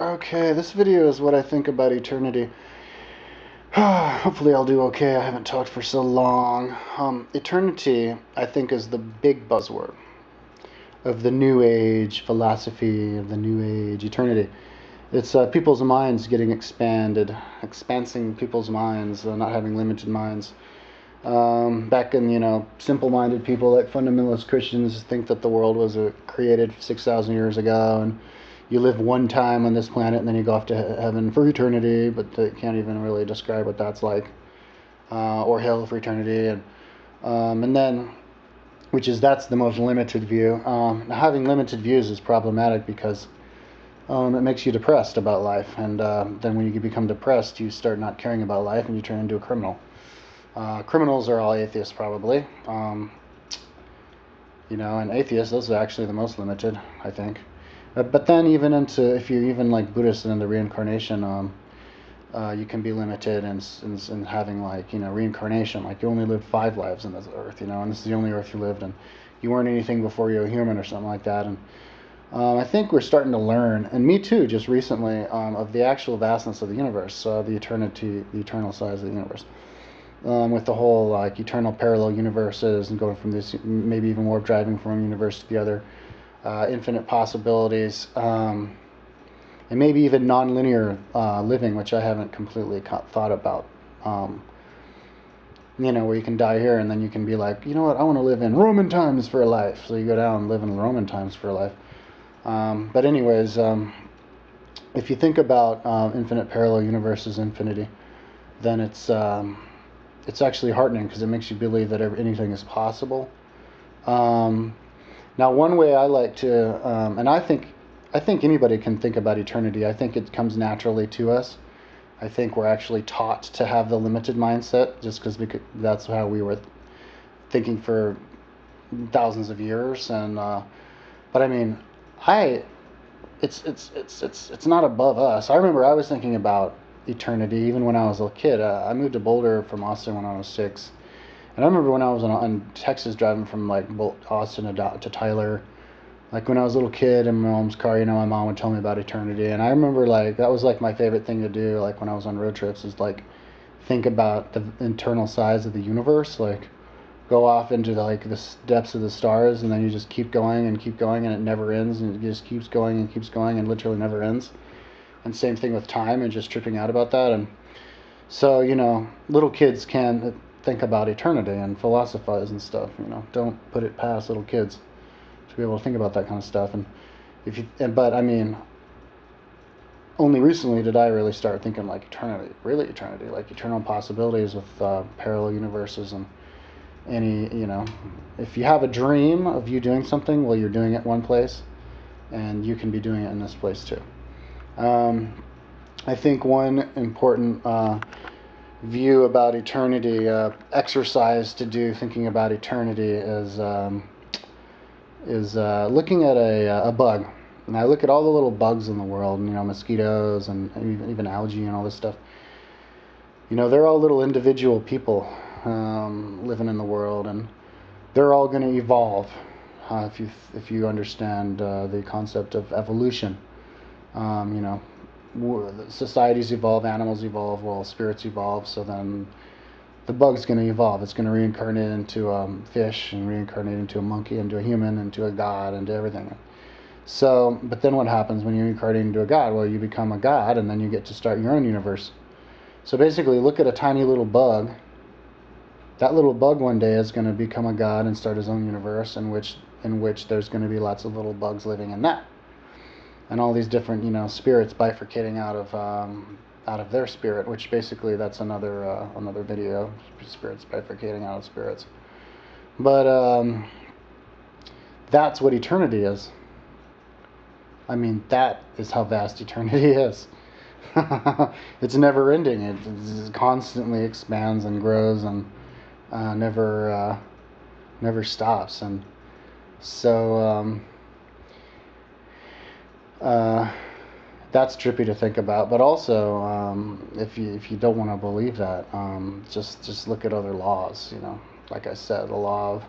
Okay, this video is what I think about eternity. Hopefully, I'll do okay. I haven't talked for so long. Um, eternity, I think, is the big buzzword of the New Age philosophy, of the New Age eternity. It's uh, people's minds getting expanded, expansing people's minds, uh, not having limited minds. Um, back in, you know, simple minded people like fundamentalist Christians think that the world was uh, created 6,000 years ago and you live one time on this planet and then you go off to heaven for eternity, but they can't even really describe what that's like, uh, or hell for eternity, and um, and then, which is that's the most limited view. Um, having limited views is problematic because um, it makes you depressed about life, and uh, then when you become depressed, you start not caring about life and you turn into a criminal. Uh, criminals are all atheists, probably. Um, you know, and atheists, those are actually the most limited, I think. Uh, but then even into if you're even like Buddhist and into reincarnation, um, uh, you can be limited in, in, in having like you know reincarnation. Like you only lived five lives on this earth, you know, and this is the only earth you lived, and you weren't anything before you were human or something like that. And um, I think we're starting to learn, and me too, just recently, um, of the actual vastness of the universe, uh, the eternity, the eternal size of the universe. Um, with the whole like eternal parallel universes and going from this maybe even warp driving from one universe to the other uh, infinite possibilities, um, and maybe even nonlinear uh, living, which I haven't completely thought about. Um, you know, where you can die here and then you can be like, you know what, I want to live in Roman times for a life. So you go down and live in Roman times for life. Um, but anyways, um, if you think about uh, infinite parallel universes, infinity, then it's um, it's actually heartening because it makes you believe that anything is possible. Now, one way I like to, um, and I think, I think anybody can think about eternity. I think it comes naturally to us. I think we're actually taught to have the limited mindset just because that's how we were thinking for thousands of years. And uh, but I mean, I, it's it's it's it's it's not above us. I remember I was thinking about eternity even when I was a kid. Uh, I moved to Boulder from Austin when I was six and I remember when I was on, Texas driving from like Austin to, to Tyler, like when I was a little kid in my mom's car, you know, my mom would tell me about eternity. And I remember like that was like my favorite thing to do, like when I was on road trips, is like think about the internal size of the universe, like go off into the, like the depths of the stars, and then you just keep going and keep going, and it never ends, and it just keeps going and keeps going, and literally never ends. And same thing with time, and just tripping out about that. And so you know, little kids can think about eternity and philosophize and stuff. You know, don't put it past little kids to be able to think about that kind of stuff. And if you, and, but I mean, only recently did I really start thinking like eternity, really eternity, like eternal possibilities with uh, parallel universes and any, you know, if you have a dream of you doing something, well, you're doing it one place, and you can be doing it in this place too. Um, I think one important uh, view about eternity, uh, exercise to do thinking about eternity is um, is uh, looking at a, a bug. And I look at all the little bugs in the world, you know, mosquitoes and even, even algae and all this stuff. You know, they're all little individual people um, living in the world, and they're all going to evolve uh, if you if you understand uh, the concept of evolution. Um, you know, societies evolve, animals evolve, well, spirits evolve. So then the bug's going to evolve. It's going to reincarnate into a um, fish and reincarnate into a monkey, into a human, into a god, into everything. So, but then what happens when you reincarnate into a god? Well, you become a god, and then you get to start your own universe. So basically, look at a tiny little bug. That little bug one day is going to become a god and start his own universe, in which in which there's going to be lots of little bugs living in that and all these different you know spirits bifurcating out of um, out of their spirit, which basically that's another uh, another video, spirits bifurcating out of spirits. But um, that's what eternity is. I mean, that is how vast eternity is. it's never ending. It, it, constantly expands and grows and uh, never uh, never stops. And so. Um, uh, that's trippy to think about. But also, um, if you if you don't want to believe that, um, just just look at other laws. You know, like I said, the law of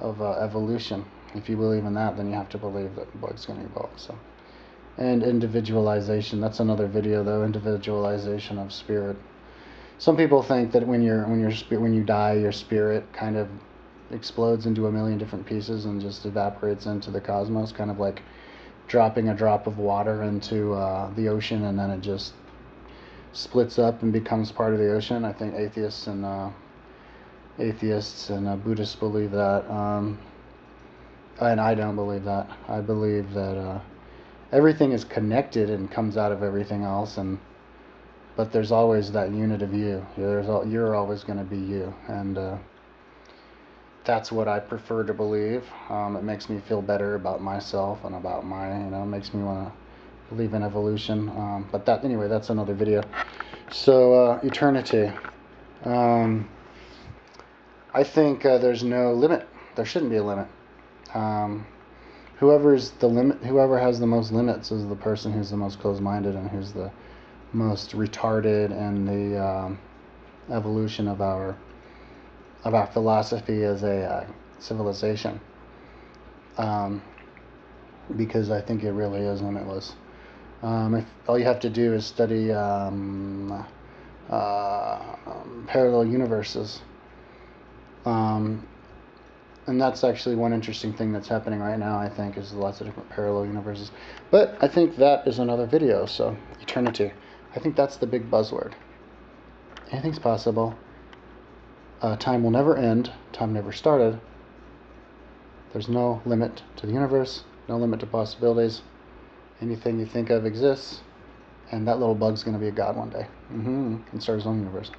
of uh, evolution. If you believe in that, then you have to believe that bugs going to evolve. So, and individualization. That's another video though, individualization of spirit. Some people think that when you're when you're when you die, your spirit kind of explodes into a million different pieces and just evaporates into the cosmos, kind of like dropping a drop of water into uh, the ocean and then it just splits up and becomes part of the ocean. I think atheists and uh, atheists and uh, Buddhists believe that, um, and I don't believe that. I believe that uh, everything is connected and comes out of everything else, and but there's always that unit of you. There's all, you're always going to be you, and uh, that's what I prefer to believe. Um, it makes me feel better about myself and about my, you know, makes me want to believe in evolution. Um, but that, anyway, that's another video. So, uh, eternity. Um, I think uh, there's no limit. There shouldn't be a limit. Um, whoever's the limit, whoever has the most limits is the person who's the most closed-minded and who's the most retarded in the um, evolution of our our philosophy as a uh, civilization. Um, because I think it really is limitless. Um, if all you have to do is study um, uh, parallel universes, um, and that's actually one interesting thing that's happening right now. I think is lots of different parallel universes. But I think that is another video. So eternity. I think that's the big buzzword. Anything's possible. Uh, time will never end. Time never started. There's no limit to the universe, no limit to possibilities. Anything you think of exists, and that little bug's going to be a god one day. Mm-hmm. And start his own universe.